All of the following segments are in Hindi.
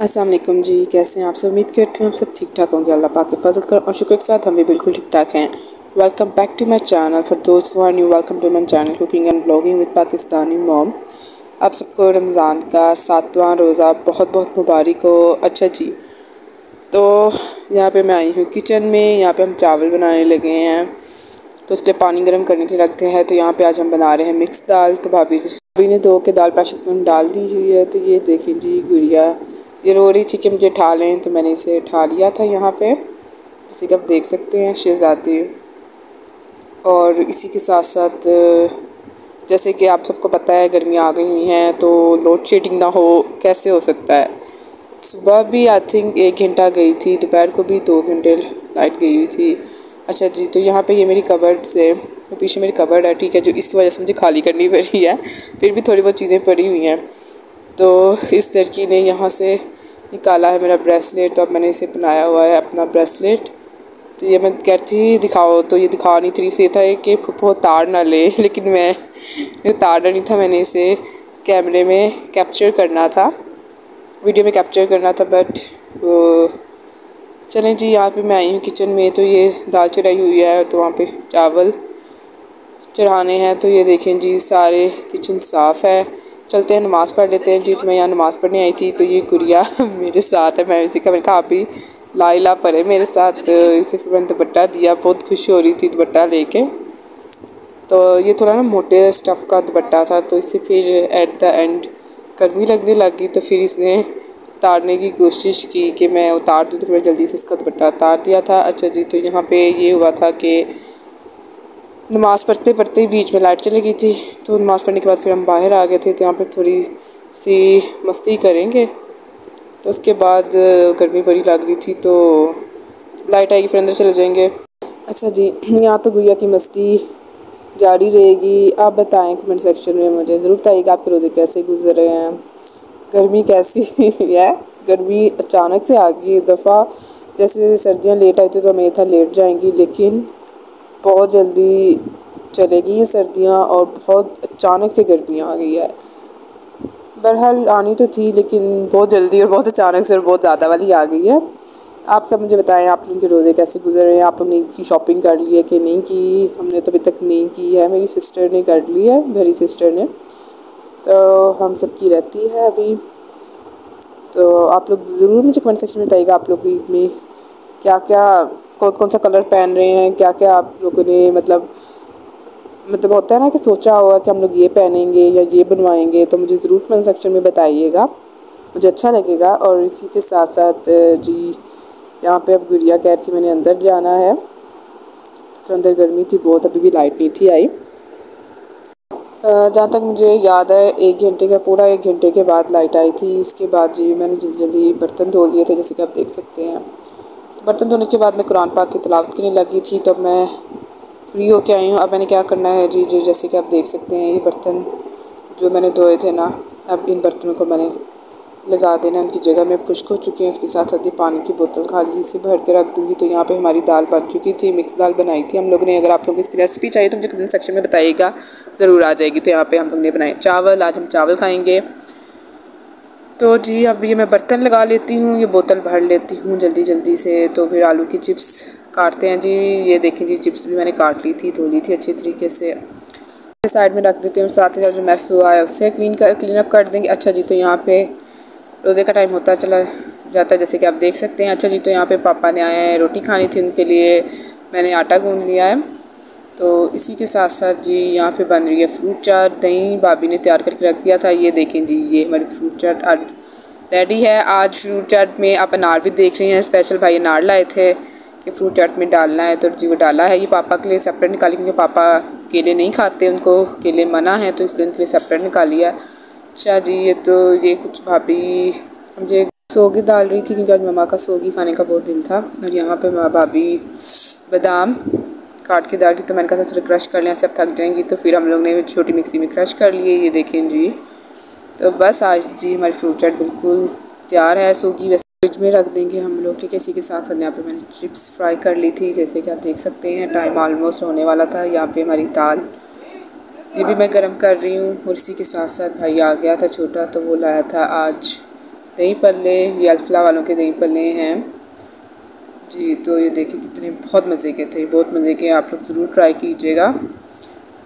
वालेकुम जी, कैसे हैं आप सब? उम्मीद करते हैं आप सब ठीक ठाक होंगे। अल्लाह पाक के फजल कर और शुक्र के साथ हम भी बिल्कुल ठीक ठाक हैं welcome back to my channel for दोस्त are new welcome to my channel cooking and blogging with Pakistani mom आप सबको रमज़ान का सातवां रोज़ा बहुत बहुत मुबारक हो। अच्छा जी तो यहाँ पे मैं आई हूँ किचन में। यहाँ पे हम चावल बनाने लगे हैं। तो उसके पानी गर्म करने के लिए रखते हैं। तो यहाँ पे आज हम बना रहे हैं मिक्स दाल। तो भाभी भाभी ने धो के दाल प्रेशर कुकर डाल दी हुई है। तो ये देखें जी, गुड़िया ये रो रही थी कि मुझे ठा लें तो मैंने इसे ठा लिया था यहाँ पे। जैसे कि आप देख सकते हैं, शहजादी। और इसी के साथ साथ जैसे कि आप सबको पता है, गर्मियाँ आ गई हैं तो लोड शेडिंग ना हो, कैसे हो सकता है? सुबह भी आई थिंक एक घंटा गई थी, दोपहर को भी दो घंटे लाइट गई हुई थी। अच्छा जी तो यहाँ पे ये मेरी कबर्ड से, पीछे मेरी कबर्ड है, ठीक है, जो इसकी वजह से मुझे खाली करनी पड़ी है, फिर भी थोड़ी बहुत चीज़ें पड़ी हुई हैं। तो इस लड़की ने यहाँ से निकाला है मेरा ब्रेसलेट तो अब मैंने इसे बनाया हुआ है अपना ब्रेसलेट। तो ये मैं कहती दिखाओ। तो ये दिखा नहीं थी से था कि फुफो तार ना ले, लेकिन मैं तार नहीं था, मैंने इसे कैमरे में कैप्चर करना था, वीडियो में कैप्चर करना था, बट चलें जी, यहाँ पे मैं आई हूँ किचन में तो ये दाल चढ़ाई हुई है तो वहाँ पे चावल चढ़ाने हैं तो ये देखें जी, सारे किचन साफ़ है। चलते हैं, नमाज़ पढ़ लेते हैं। जी तो मैं यहाँ नमाज़ पढ़ने आई थी तो ये गुड़िया मेरे साथ है। मैं इसी का मैंने कहा, आप भी ला ला पढ़े मेरे साथ। इसे फिर मैंने दुपट्टा दिया, बहुत खुशी हो रही थी दुपट्टा लेके। तो ये थोड़ा ना मोटे स्टफ़ का दुपट्टा था तो इसे फिर एट द एंड गर्मी लगने लगी तो फिर इसने उतारने की कोशिश की कि मैं उतार दूँ तो फिर जल्दी से इसका दुपट्टा उतार दिया था। अच्छा जी तो यहाँ पे ये हुआ था कि नमाज़ पढ़ते पढ़ते ही बीच में लाइट चली गई थी तो नमाज़ पढ़ने के बाद फिर हम बाहर आ गए थे तो यहाँ पर थोड़ी सी मस्ती करेंगे। तो उसके बाद गर्मी बड़ी लग रही थी तो लाइट आएगी, फिर अंदर चले जाएँगे। अच्छा जी, यहाँ तो गुड़िया की मस्ती जारी रहेगी। आप बताएँ कमेंट सेक्शन में मुझे ज़रूर बताइएगा आपके रोज़े कैसे गुजर रहे हैं। गर्मी कैसी है? गर्मी अचानक से आ गई दफ़ा। जैसे सर्दियाँ लेट आई थी तो हमें था लेट जाएँगी, लेकिन बहुत जल्दी चलेगी ये सर्दियाँ और बहुत अचानक से गर्मियाँ आ गई है। बहरहाल आनी तो थी लेकिन बहुत जल्दी और बहुत अचानक से और बहुत ज़्यादा वाली आ गई है। आप सब मुझे बताएँ, आप लोगों के रोज़े कैसे गुजर रहे हैं? आप लोगों ने की शॉपिंग कर ली है कि नहीं की? हमने तो अभी तक नहीं की है। मेरी सिस्टर ने कर ली है, मेरी सिस्टर ने। तो हम सब की रहती है अभी। तो आप लोग ज़रूर मुझे कमेंट सेक्शन में बताइएगा आप लोग में क्या क्या कौन कौन सा कलर पहन रहे हैं क्या क्या आप लोगों ने मतलब मतलब होता है ना कि सोचा होगा कि हम लोग ये पहनेंगे या ये बनवाएँगे तो मुझे ज़रूर कमेंट सेक्शन में बताइएगा। मुझे अच्छा लगेगा और इसी के साथ साथ जी, यहाँ पे अब गुड़िया कह रही थी मैंने अंदर जाना है फिर अंदर गर्मी थी बहुत, अभी भी लाइट नहीं थी आई। जहाँ तक मुझे याद है, एक घंटे का, पूरा एक घंटे के बाद लाइट आई थी, उसके बाद जी मैंने जल्दी जल्दी बर्तन धो लिए थे, जैसे कि आप देख सकते हैं। बर्तन धोने के बाद मैं कुरान पाक की तलावत करने लगी थी, तब मैं फ्री होके आई हूँ। अब मैंने क्या करना है जी? जो जैसे कि आप देख सकते हैं, ये बर्तन जो मैंने धोए थे ना, अब इन बर्तनों को मैंने लगा देना उनकी जगह में खुश्क हो चुकी हैं। उसके साथ साथ ही पानी की बोतल खाली से भर के रख दूँगी। तो यहाँ पे हमारी दाल बन चुकी थी, मिक्स दाल बनाई थी। हम लोग ने, अगर आप लोग इसकी रेसिपी चाहिए तो मुझे कमेंट सेक्शन में बताइएगा। ज़रूर आ जाएगी। तो यहाँ पे हम लोग ने बनाए चावल। आज हम चावल खाएँगे। तो जी, अब ये मैं बर्तन लगा लेती हूँ, ये बोतल भर लेती हूँ जल्दी जल्दी से। तो फिर आलू की चिप्स काटते हैं जी। ये देखें जी, चिप्स भी मैंने काट ली थी धो ली थी अच्छे तरीके से। साइड में रख देती हूँ, साथ ही साथ जो मैस हुआ है, उसे क्लीन कर क्लीन अप कर देंगे। अच्छा जी तो यहाँ पे रोज़े का टाइम होता चला जाता है, जैसे कि आप देख सकते हैं। अच्छा जी तो यहाँ पे पापा ने आए हैं रोटी खानी थी उनके लिए। मैंने आटा गूँध लिया है। तो इसी के साथ साथ जी, यहाँ पे बन रही है फ्रूट चाट। दही, भाभी ने तैयार करके रख दिया था। ये देखें जी, ये हमारी फ्रूट चाट आज रेडी है। आज फ्रूट चाट में आप अनार भी देख रहे हैं। स्पेशल भाई अनार लाए थे कि फ्रूट चाट में डालना है तो जी वो डाला है। ये पापा के लिए सेपरेट निकाली क्योंकि पापा केले नहीं खाते, उनको केले मना है तो इसलिए उनके लिए सेपरेट निकाली है। अच्छा जी, ये तो ये कुछ भाभी, मुझे सोगी डाल रही थी क्योंकि आज ममा का सोगी खाने का बहुत दिल था। और यहाँ पे माँ भाभी बादाम काट के डाल दी तो मैंने कहा थोड़ा क्रश कर लें सब थक जाएँगी। तो फिर हम लोग ने छोटी मिक्सी में क्रश कर लिए। ये देखें जी तो बस आज जी हमारी फ्रूट चाट बिल्कुल तैयार है। सूखी वैसे फ्रिज में रख देंगे हम लोग ठीक है इसी के साथ। साथ यहाँ पे मैंने चिप्स फ्राई कर ली थी, जैसे कि आप देख सकते हैं। टाइम ऑलमोस्ट होने वाला था। यहाँ पे हमारी दाल, ये भी मैं गर्म कर रही हूँ। और इसी के साथ साथ भाई आ गया था छोटा तो वो लाया था आज दही पल्ले। ये अल्फला वालों के दही पल्ले हैं। जी तो ये देखिए कितने, बहुत मज़े के थे। बहुत मज़े के। आप लोग ज़रूर ट्राई कीजिएगा।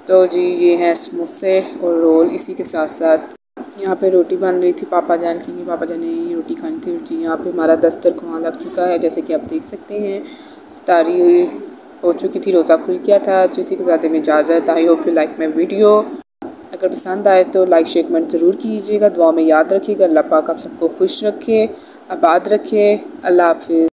तो जी, ये हैं समोसे और रोल। इसी के साथ साथ यहाँ पे रोटी बन रही थी पापा जान की पापा जान ने रोटी खानी थी। जी यहाँ पे हमारा दस्तर खुआ लग चुका है, जैसे कि आप देख सकते हैं। तारी हो चुकी थी, रोज़ा खुल गया था। तो इसी के साथ में इजाज़त आई। Hope you like my video अगर पसंद आए तो लाइक शेयर कमेंट ज़रूर कीजिएगा। दुआ में याद रखिएगा। अल्लाह पाक आप सबको खुश रखे, आबाद रखे। अल्लाह हाफिज़।